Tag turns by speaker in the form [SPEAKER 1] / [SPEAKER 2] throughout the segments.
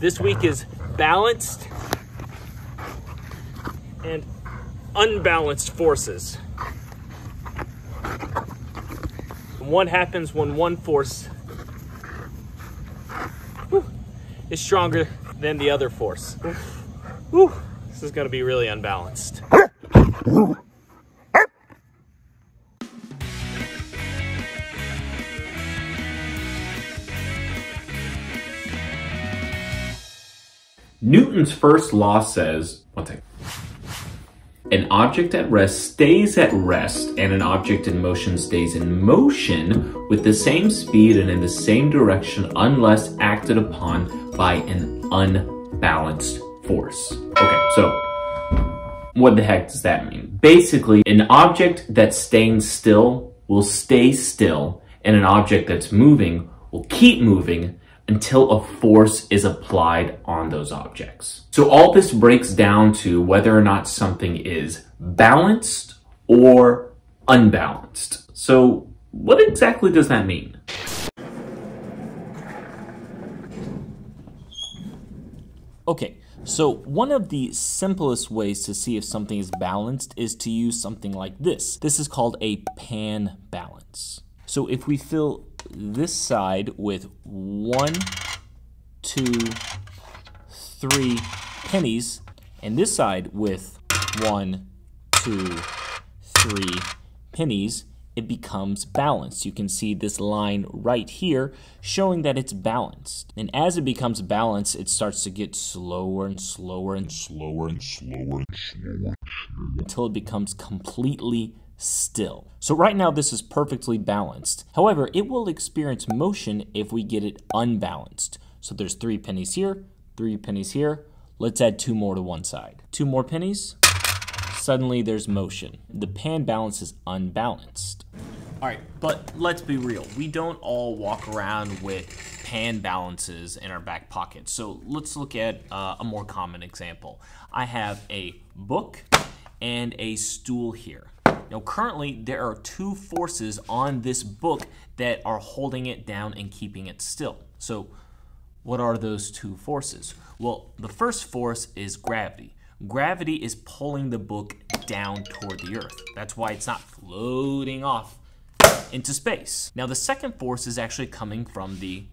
[SPEAKER 1] This week is balanced and unbalanced forces. What happens when one force whew, is stronger than the other force? Whew, this is to be really unbalanced.
[SPEAKER 2] Newton's first law says, one thing. An object at rest stays at rest, and an object in motion stays in motion with the same speed and in the same direction unless acted upon by an unbalanced force. Okay, so what the heck does that mean? Basically, an object that's staying still will stay still, and an object that's moving will keep moving until a force is applied on those objects. So all this breaks down to whether or not something is balanced or unbalanced. So what exactly does that mean?
[SPEAKER 1] Okay, so one of the simplest ways to see if something is balanced is to use something like this. This is called a pan balance. So if we fill this side with one, two, three pennies, and this side with one, two, three pennies, it becomes balanced. You can see this line right here showing that it's balanced. And as it becomes balanced, it starts to get slower and slower and slower and slower and slower until it becomes completely still. So right now this is perfectly balanced. However, it will experience motion if we get it unbalanced. So there's three pennies here, three pennies here. Let's add two more to one side. Two more pennies, suddenly there's motion. The pan balance is unbalanced. All right, but let's be real. We don't all walk around with pan balances in our back pocket. So let's look at uh, a more common example. I have a book and a stool here. Now currently there are two forces on this book that are holding it down and keeping it still. So what are those two forces? Well, the first force is gravity. Gravity is pulling the book down toward the earth. That's why it's not floating off into space. Now the second force is actually coming from the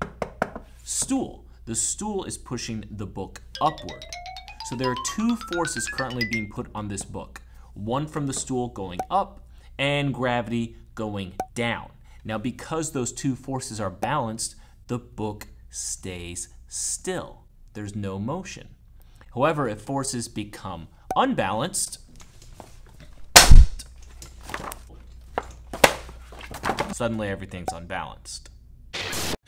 [SPEAKER 1] stool. The stool is pushing the book upward. So there are two forces currently being put on this book. One from the stool going up and gravity going down. Now because those two forces are balanced, the book stays still. There's no motion. However, if forces become unbalanced, suddenly everything's unbalanced.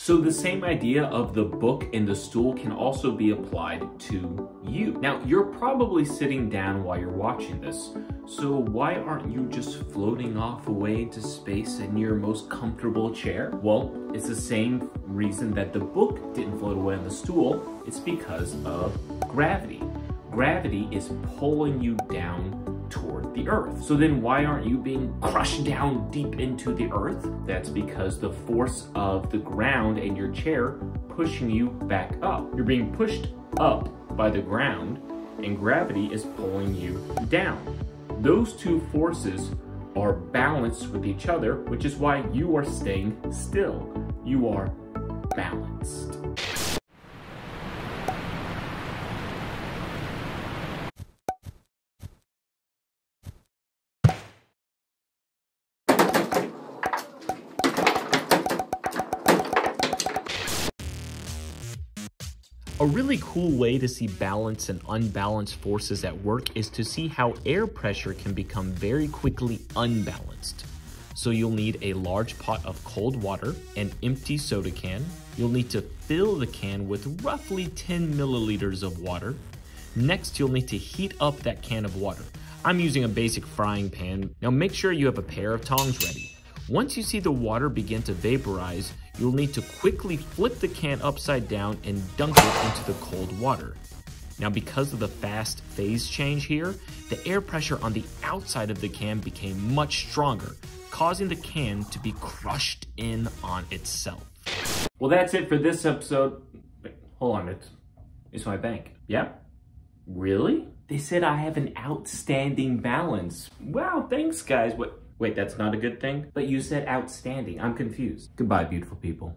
[SPEAKER 2] So the same idea of the book and the stool can also be applied to you. Now, you're probably sitting down while you're watching this, so why aren't you just floating off away into space in your most comfortable chair? Well, it's the same reason that the book didn't float away on the stool. It's because of gravity. Gravity is pulling you down earth. So then why aren't you being crushed down deep into the earth? That's because the force of the ground and your chair pushing you back up. You're being pushed up by the ground and gravity is pulling you down. Those two forces are balanced with each other, which is why you are staying still. You are balanced.
[SPEAKER 1] A really cool way to see balance and unbalanced forces at work is to see how air pressure can become very quickly unbalanced. So you'll need a large pot of cold water, an empty soda can. You'll need to fill the can with roughly 10 milliliters of water. Next, you'll need to heat up that can of water. I'm using a basic frying pan. Now make sure you have a pair of tongs ready. Once you see the water begin to vaporize, you'll need to quickly flip the can upside down and dunk it into the cold water. Now because of the fast phase change here, the air pressure on the outside of the can became much stronger, causing the can to be crushed in on itself.
[SPEAKER 2] Well, that's it for this episode. Wait, hold on, it's
[SPEAKER 1] is my bank. Yeah? Really? They said I have an outstanding balance. Wow, thanks guys. What? Wait, that's not a good thing? But you said outstanding. I'm confused. Goodbye, beautiful people.